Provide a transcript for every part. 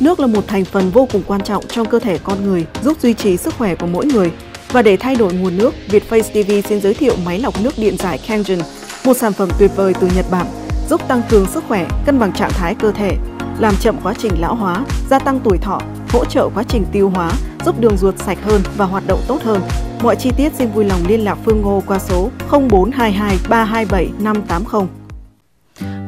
Nước là một thành phần vô cùng quan trọng trong cơ thể con người, giúp duy trì sức khỏe của mỗi người. Và để thay đổi nguồn nước, Vietface TV xin giới thiệu máy lọc nước điện giải Kangen, một sản phẩm tuyệt vời từ Nhật Bản, giúp tăng cường sức khỏe, cân bằng trạng thái cơ thể, làm chậm quá trình lão hóa, gia tăng tuổi thọ, hỗ trợ quá trình tiêu hóa, giúp đường ruột sạch hơn và hoạt động tốt hơn. Mọi chi tiết xin vui lòng liên lạc Phương Ngô qua số 0422 327 580.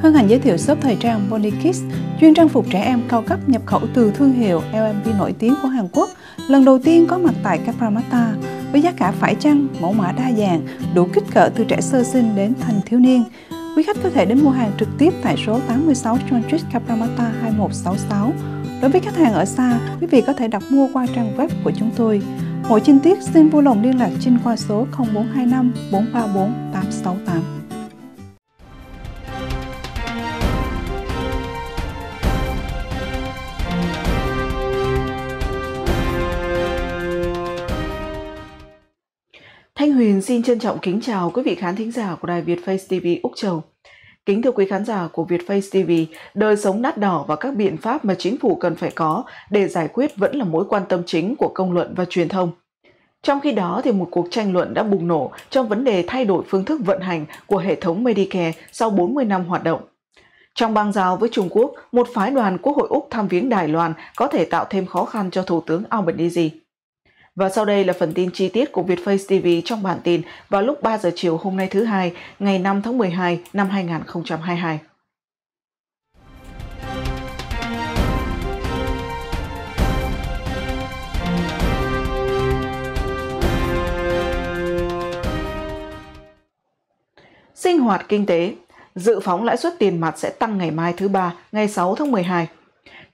Hân hạnh giới thiệu shop thời trang Bonikis chuyên trang phục trẻ em cao cấp nhập khẩu từ thương hiệu LMP nổi tiếng của Hàn Quốc, lần đầu tiên có mặt tại Capramata với giá cả phải chăng, mẫu mã đa dạng, đủ kích cỡ từ trẻ sơ sinh đến thành thiếu niên. Quý khách có thể đến mua hàng trực tiếp tại số 86 John Street Capramata 2166. Đối với khách hàng ở xa, quý vị có thể đặt mua qua trang web của chúng tôi. Mọi chi tiết xin vui lòng liên lạc trên qua số 0425 434 868. Xin trân trọng kính chào quý vị khán thính giả của đài Việt Face TV Úc Châu. Kính thưa quý khán giả của Việt Face TV, đời sống đắt đỏ và các biện pháp mà chính phủ cần phải có để giải quyết vẫn là mối quan tâm chính của công luận và truyền thông. Trong khi đó, thì một cuộc tranh luận đã bùng nổ trong vấn đề thay đổi phương thức vận hành của hệ thống Medicare sau 40 năm hoạt động. Trong bang giao với Trung Quốc, một phái đoàn Quốc hội Úc thăm viếng Đài Loan có thể tạo thêm khó khăn cho Thủ tướng Albanese. Và sau đây là phần tin chi tiết của Vietface TV trong bản tin vào lúc 3 giờ chiều hôm nay thứ hai, ngày 5 tháng 12 năm 2022. Sinh hoạt kinh tế Dự phóng lãi suất tiền mặt sẽ tăng ngày mai thứ ba, ngày 6 tháng 12.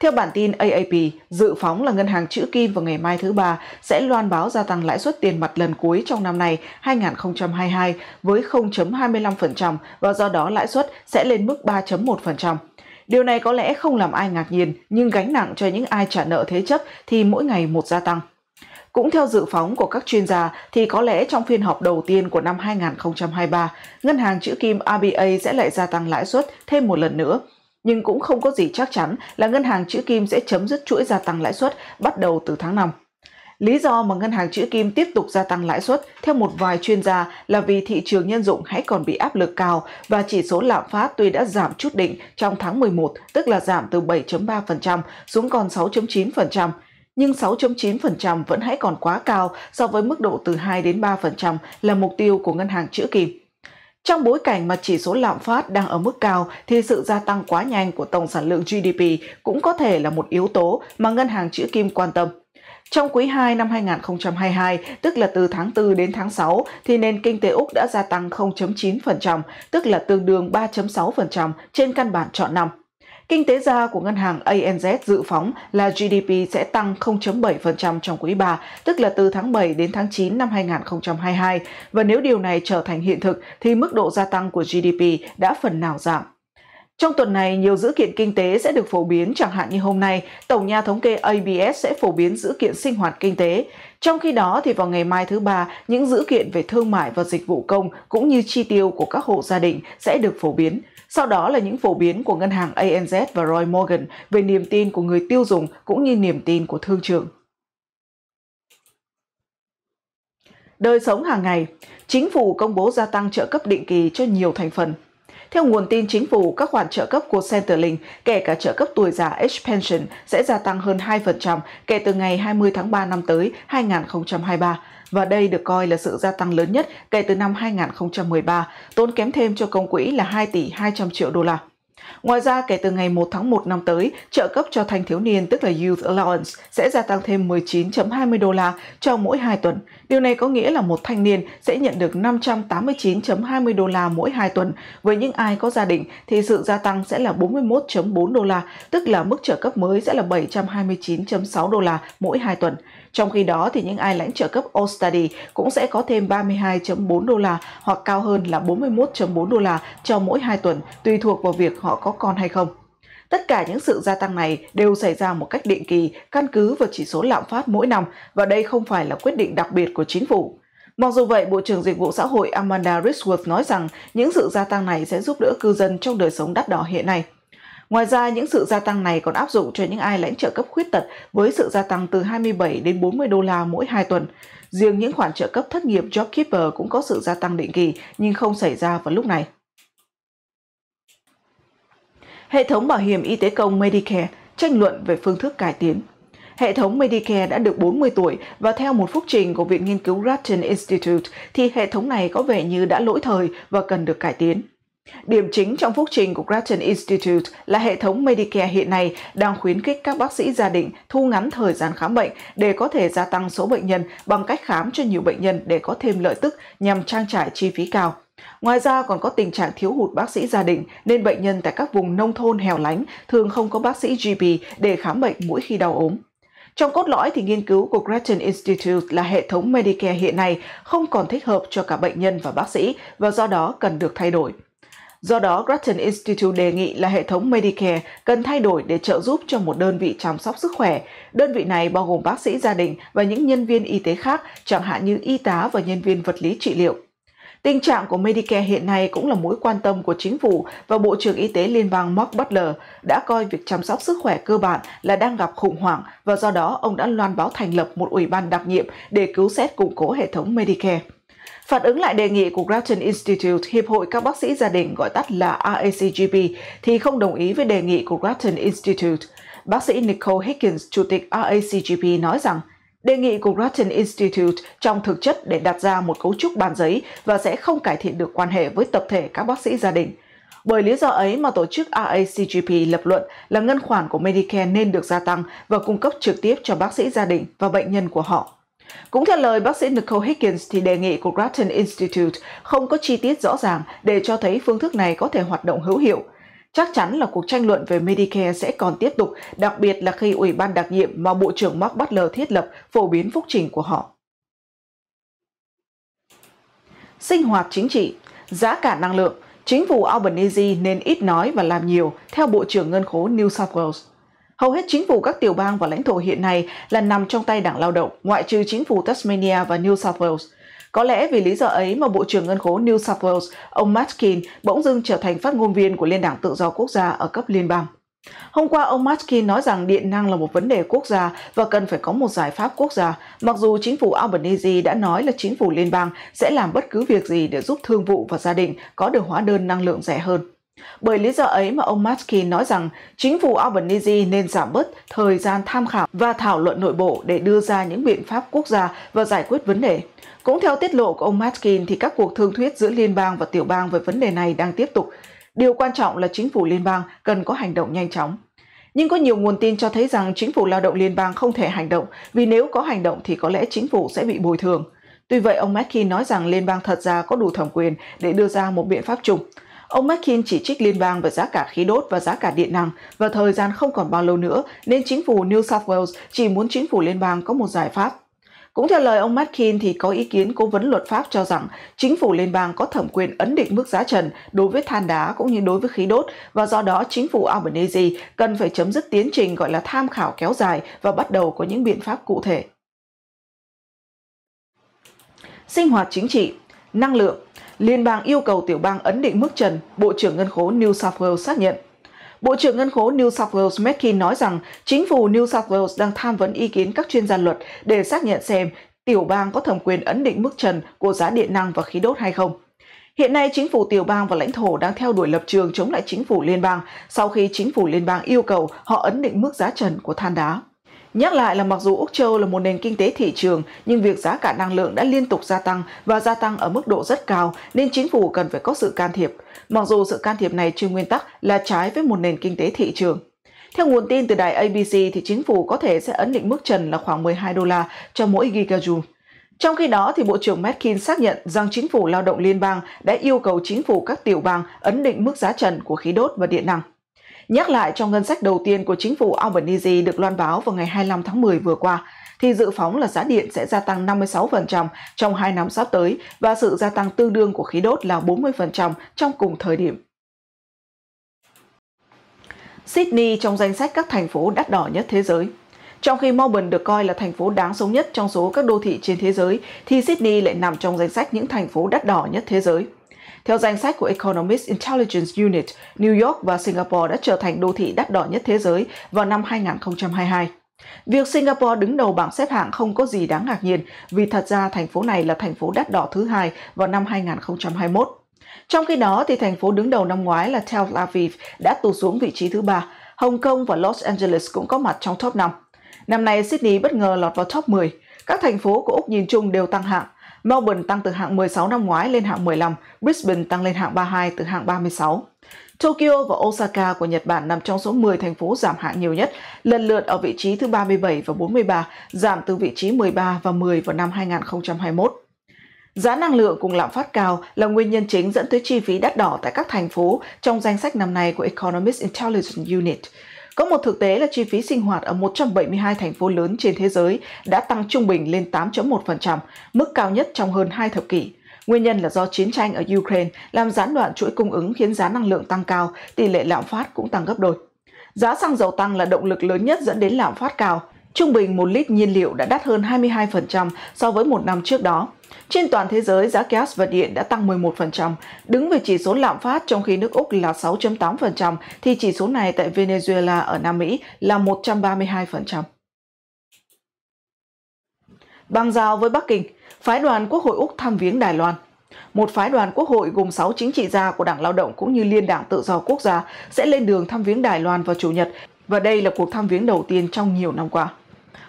Theo bản tin AAP, dự phóng là ngân hàng chữ kim vào ngày mai thứ ba sẽ loan báo gia tăng lãi suất tiền mặt lần cuối trong năm nay 2022 với 0.25% và do đó lãi suất sẽ lên mức 3.1%. Điều này có lẽ không làm ai ngạc nhiên, nhưng gánh nặng cho những ai trả nợ thế chấp thì mỗi ngày một gia tăng. Cũng theo dự phóng của các chuyên gia thì có lẽ trong phiên họp đầu tiên của năm 2023, ngân hàng chữ kim ABA sẽ lại gia tăng lãi suất thêm một lần nữa. Nhưng cũng không có gì chắc chắn là ngân hàng chữ kim sẽ chấm dứt chuỗi gia tăng lãi suất bắt đầu từ tháng 5. Lý do mà ngân hàng chữ kim tiếp tục gia tăng lãi suất theo một vài chuyên gia là vì thị trường nhân dụng hãy còn bị áp lực cao và chỉ số lạm phát tuy đã giảm chút định trong tháng 11, tức là giảm từ 7.3% xuống còn 6.9%, nhưng 6.9% vẫn hãy còn quá cao so với mức độ từ 2 đến 3% là mục tiêu của ngân hàng chữ kim. Trong bối cảnh mà chỉ số lạm phát đang ở mức cao thì sự gia tăng quá nhanh của tổng sản lượng GDP cũng có thể là một yếu tố mà ngân hàng chữ kim quan tâm. Trong quý 2 năm 2022, tức là từ tháng 4 đến tháng 6, thì nền kinh tế Úc đã gia tăng 0.9%, tức là tương đương 3.6% trên căn bản chọn năm. Kinh tế gia của ngân hàng ANZ dự phóng là GDP sẽ tăng 0.7% trong quý 3, tức là từ tháng 7 đến tháng 9 năm 2022, và nếu điều này trở thành hiện thực thì mức độ gia tăng của GDP đã phần nào giảm. Trong tuần này, nhiều dữ kiện kinh tế sẽ được phổ biến, chẳng hạn như hôm nay, Tổng nhà thống kê ABS sẽ phổ biến dữ kiện sinh hoạt kinh tế. Trong khi đó, thì vào ngày mai thứ ba, những dữ kiện về thương mại và dịch vụ công cũng như chi tiêu của các hộ gia đình sẽ được phổ biến. Sau đó là những phổ biến của ngân hàng ANZ và Roy Morgan về niềm tin của người tiêu dùng cũng như niềm tin của thương trường. Đời sống hàng ngày, chính phủ công bố gia tăng trợ cấp định kỳ cho nhiều thành phần. Theo nguồn tin chính phủ, các khoản trợ cấp của Centerlink, kể cả trợ cấp tuổi già Age Pension, sẽ gia tăng hơn 2% kể từ ngày 20 tháng 3 năm tới 2023 và đây được coi là sự gia tăng lớn nhất kể từ năm 2013, tốn kém thêm cho công quỹ là 2 tỷ 200 triệu đô la. Ngoài ra, kể từ ngày 1 tháng 1 năm tới, trợ cấp cho thanh thiếu niên tức là Youth Allowance sẽ gia tăng thêm 19.20 đô la cho mỗi 2 tuần. Điều này có nghĩa là một thanh niên sẽ nhận được 589.20 đô la mỗi 2 tuần. Với những ai có gia đình thì sự gia tăng sẽ là 41.4 đô la, tức là mức trợ cấp mới sẽ là 729.6 đô la mỗi 2 tuần. Trong khi đó thì những ai lãnh trợ cấp All Study cũng sẽ có thêm 32.4 đô la hoặc cao hơn là 41.4 đô la cho mỗi 2 tuần, tùy thuộc vào việc họ có con hay không. Tất cả những sự gia tăng này đều xảy ra một cách định kỳ, căn cứ vào chỉ số lạm phát mỗi năm và đây không phải là quyết định đặc biệt của chính phủ. Mặc dù vậy, Bộ trưởng Dịch vụ Xã hội Amanda Richworth nói rằng những sự gia tăng này sẽ giúp đỡ cư dân trong đời sống đắt đỏ hiện nay. Ngoài ra, những sự gia tăng này còn áp dụng cho những ai lãnh trợ cấp khuyết tật với sự gia tăng từ 27 đến 40 đô la mỗi 2 tuần. Riêng những khoản trợ cấp thất nghiệp JobKeeper cũng có sự gia tăng định kỳ nhưng không xảy ra vào lúc này. Hệ thống bảo hiểm y tế công Medicare tranh luận về phương thức cải tiến. Hệ thống Medicare đã được 40 tuổi và theo một phúc trình của Viện Nghiên cứu Grattan Institute thì hệ thống này có vẻ như đã lỗi thời và cần được cải tiến. Điểm chính trong phúc trình của Grattan Institute là hệ thống Medicare hiện nay đang khuyến khích các bác sĩ gia đình thu ngắn thời gian khám bệnh để có thể gia tăng số bệnh nhân bằng cách khám cho nhiều bệnh nhân để có thêm lợi tức nhằm trang trải chi phí cao. Ngoài ra còn có tình trạng thiếu hụt bác sĩ gia đình nên bệnh nhân tại các vùng nông thôn hẻo lánh thường không có bác sĩ GP để khám bệnh mỗi khi đau ốm. Trong cốt lõi thì nghiên cứu của Gretchen Institute là hệ thống Medicare hiện nay không còn thích hợp cho cả bệnh nhân và bác sĩ và do đó cần được thay đổi. Do đó, Grattan Institute đề nghị là hệ thống Medicare cần thay đổi để trợ giúp cho một đơn vị chăm sóc sức khỏe. Đơn vị này bao gồm bác sĩ gia đình và những nhân viên y tế khác, chẳng hạn như y tá và nhân viên vật lý trị liệu. Tình trạng của Medicare hiện nay cũng là mối quan tâm của chính phủ và Bộ trưởng Y tế Liên bang Mark Butler đã coi việc chăm sóc sức khỏe cơ bản là đang gặp khủng hoảng và do đó ông đã loan báo thành lập một ủy ban đặc nhiệm để cứu xét củng cố hệ thống Medicare. Phản ứng lại đề nghị của Grattan Institute, Hiệp hội các bác sĩ gia đình gọi tắt là RACGP, thì không đồng ý với đề nghị của Grattan Institute. Bác sĩ Nicole Higgins, chủ tịch RACGP nói rằng đề nghị của Grattan Institute trong thực chất để đặt ra một cấu trúc bàn giấy và sẽ không cải thiện được quan hệ với tập thể các bác sĩ gia đình. Bởi lý do ấy mà tổ chức RACGP lập luận là ngân khoản của Medicare nên được gia tăng và cung cấp trực tiếp cho bác sĩ gia đình và bệnh nhân của họ. Cũng theo lời bác sĩ Nicole Higgins thì đề nghị của Grattan Institute không có chi tiết rõ ràng để cho thấy phương thức này có thể hoạt động hữu hiệu. Chắc chắn là cuộc tranh luận về Medicare sẽ còn tiếp tục, đặc biệt là khi Ủy ban đặc nhiệm mà Bộ trưởng Mark Butler thiết lập phổ biến phúc trình của họ. Sinh hoạt chính trị, giá cả năng lượng, chính phủ Albanese nên ít nói và làm nhiều, theo Bộ trưởng Ngân khố New South Wales. Hầu hết chính phủ các tiểu bang và lãnh thổ hiện nay là nằm trong tay đảng lao động, ngoại trừ chính phủ Tasmania và New South Wales. Có lẽ vì lý do ấy mà Bộ trưởng Ngân khố New South Wales, ông Matkin, bỗng dưng trở thành phát ngôn viên của Liên đảng Tự do Quốc gia ở cấp liên bang. Hôm qua, ông Matkin nói rằng điện năng là một vấn đề quốc gia và cần phải có một giải pháp quốc gia, mặc dù chính phủ Albanese đã nói là chính phủ liên bang sẽ làm bất cứ việc gì để giúp thương vụ và gia đình có được hóa đơn năng lượng rẻ hơn. Bởi lý do ấy mà ông Matsky nói rằng chính phủ Albanese nên giảm bớt thời gian tham khảo và thảo luận nội bộ để đưa ra những biện pháp quốc gia và giải quyết vấn đề. Cũng theo tiết lộ của ông Matkin thì các cuộc thương thuyết giữa liên bang và tiểu bang về vấn đề này đang tiếp tục. Điều quan trọng là chính phủ liên bang cần có hành động nhanh chóng. Nhưng có nhiều nguồn tin cho thấy rằng chính phủ lao động liên bang không thể hành động vì nếu có hành động thì có lẽ chính phủ sẽ bị bồi thường. Tuy vậy, ông Matkin nói rằng liên bang thật ra có đủ thẩm quyền để đưa ra một biện pháp chung. Ông McKin chỉ trích liên bang về giá cả khí đốt và giá cả điện năng và thời gian không còn bao lâu nữa nên chính phủ New South Wales chỉ muốn chính phủ liên bang có một giải pháp. Cũng theo lời ông Matkin thì có ý kiến cố vấn luật pháp cho rằng chính phủ liên bang có thẩm quyền ấn định mức giá trần đối với than đá cũng như đối với khí đốt và do đó chính phủ Albanese cần phải chấm dứt tiến trình gọi là tham khảo kéo dài và bắt đầu có những biện pháp cụ thể. Sinh hoạt chính trị, năng lượng, Liên bang yêu cầu tiểu bang ấn định mức trần, Bộ trưởng Ngân khố New South Wales xác nhận. Bộ trưởng Ngân khố New South Wales Metkin nói rằng chính phủ New South Wales đang tham vấn ý kiến các chuyên gia luật để xác nhận xem tiểu bang có thẩm quyền ấn định mức trần của giá điện năng và khí đốt hay không. Hiện nay, chính phủ tiểu bang và lãnh thổ đang theo đuổi lập trường chống lại chính phủ liên bang sau khi chính phủ liên bang yêu cầu họ ấn định mức giá trần của than đá. Nhắc lại là mặc dù Úc Châu là một nền kinh tế thị trường, nhưng việc giá cả năng lượng đã liên tục gia tăng và gia tăng ở mức độ rất cao nên chính phủ cần phải có sự can thiệp. Mặc dù sự can thiệp này trên nguyên tắc là trái với một nền kinh tế thị trường. Theo nguồn tin từ đài ABC thì chính phủ có thể sẽ ấn định mức trần là khoảng 12 đô la cho mỗi gigajoule. Trong khi đó, thì Bộ trưởng Metkin xác nhận rằng chính phủ lao động liên bang đã yêu cầu chính phủ các tiểu bang ấn định mức giá trần của khí đốt và điện năng. Nhắc lại trong ngân sách đầu tiên của chính phủ Albanese được loan báo vào ngày 25 tháng 10 vừa qua, thì dự phóng là giá điện sẽ gia tăng 56% trong 2 năm sắp tới và sự gia tăng tương đương của khí đốt là 40% trong cùng thời điểm. Sydney trong danh sách các thành phố đắt đỏ nhất thế giới. Trong khi Melbourne được coi là thành phố đáng sống nhất trong số các đô thị trên thế giới, thì Sydney lại nằm trong danh sách những thành phố đắt đỏ nhất thế giới. Theo danh sách của Economist Intelligence Unit, New York và Singapore đã trở thành đô thị đắt đỏ nhất thế giới vào năm 2022. Việc Singapore đứng đầu bảng xếp hạng không có gì đáng ngạc nhiên vì thật ra thành phố này là thành phố đắt đỏ thứ hai vào năm 2021. Trong khi đó, thì thành phố đứng đầu năm ngoái là Tel Aviv đã tụt xuống vị trí thứ ba. Hồng Kông và Los Angeles cũng có mặt trong top 5. Năm nay, Sydney bất ngờ lọt vào top 10. Các thành phố của Úc nhìn chung đều tăng hạng. Melbourne tăng từ hạng 16 năm ngoái lên hạng 15, Brisbane tăng lên hạng 32 từ hạng 36. Tokyo và Osaka của Nhật Bản nằm trong số 10 thành phố giảm hạng nhiều nhất, lần lượt ở vị trí thứ 37 và 43, giảm từ vị trí 13 và 10 vào năm 2021. Giá năng lượng cùng lạm phát cao là nguyên nhân chính dẫn tới chi phí đắt đỏ tại các thành phố trong danh sách năm nay của Economist Intelligence Unit. Có một thực tế là chi phí sinh hoạt ở 172 thành phố lớn trên thế giới đã tăng trung bình lên 8.1%, mức cao nhất trong hơn hai thập kỷ. Nguyên nhân là do chiến tranh ở Ukraine làm gián đoạn chuỗi cung ứng khiến giá năng lượng tăng cao, tỷ lệ lạm phát cũng tăng gấp đôi. Giá xăng dầu tăng là động lực lớn nhất dẫn đến lạm phát cao. Trung bình một lít nhiên liệu đã đắt hơn 22% so với một năm trước đó. Trên toàn thế giới, giá gas và điện đã tăng 11%, đứng về chỉ số lạm phát trong khi nước Úc là 6.8%, thì chỉ số này tại Venezuela ở Nam Mỹ là 132%. Bang giao với Bắc Kinh, phái đoàn Quốc hội Úc thăm viếng Đài Loan. Một phái đoàn quốc hội gồm 6 chính trị gia của Đảng Lao động cũng như Liên đảng Tự do Quốc gia sẽ lên đường thăm viếng Đài Loan vào Chủ nhật và đây là cuộc thăm viếng đầu tiên trong nhiều năm qua.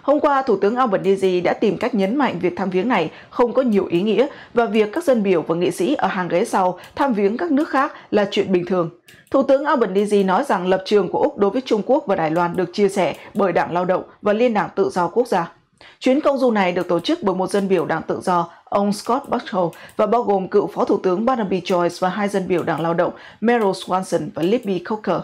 Hôm qua, Thủ tướng Albanese đã tìm cách nhấn mạnh việc thăm viếng này không có nhiều ý nghĩa và việc các dân biểu và nghị sĩ ở hàng ghế sau thăm viếng các nước khác là chuyện bình thường. Thủ tướng Albanese nói rằng lập trường của Úc đối với Trung Quốc và Đài Loan được chia sẻ bởi Đảng Lao động và Liên đảng Tự do Quốc gia. Chuyến công du này được tổ chức bởi một dân biểu Đảng Tự do, ông Scott Buchholz, và bao gồm cựu Phó Thủ tướng Barnaby Joyce và hai dân biểu Đảng Lao động Meryl Swanson và Libby Coker.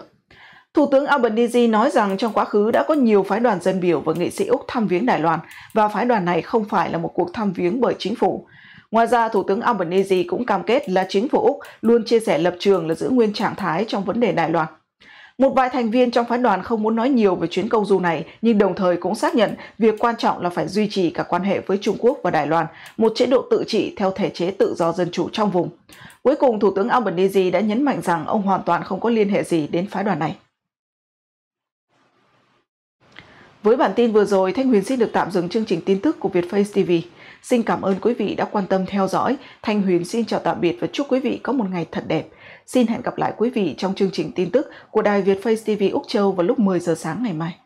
Thủ tướng Albanese nói rằng trong quá khứ đã có nhiều phái đoàn dân biểu và nghị sĩ Úc thăm viếng Đài Loan và phái đoàn này không phải là một cuộc thăm viếng bởi chính phủ. Ngoài ra, Thủ tướng Albanese cũng cam kết là chính phủ Úc luôn chia sẻ lập trường là giữ nguyên trạng thái trong vấn đề Đài Loan. Một vài thành viên trong phái đoàn không muốn nói nhiều về chuyến công du này, nhưng đồng thời cũng xác nhận việc quan trọng là phải duy trì cả quan hệ với Trung Quốc và Đài Loan, một chế độ tự trị theo thể chế tự do dân chủ trong vùng. Cuối cùng, Thủ tướng Albanese đã nhấn mạnh rằng ông hoàn toàn không có liên hệ gì đến phái đoàn này. Với bản tin vừa rồi, Thanh Huyền xin được tạm dừng chương trình tin tức của Vietface TV. Xin cảm ơn quý vị đã quan tâm theo dõi. Thanh Huyền xin chào tạm biệt và chúc quý vị có một ngày thật đẹp. Xin hẹn gặp lại quý vị trong chương trình tin tức của đài Vietface TV Úc Châu vào lúc 10 giờ sáng ngày mai.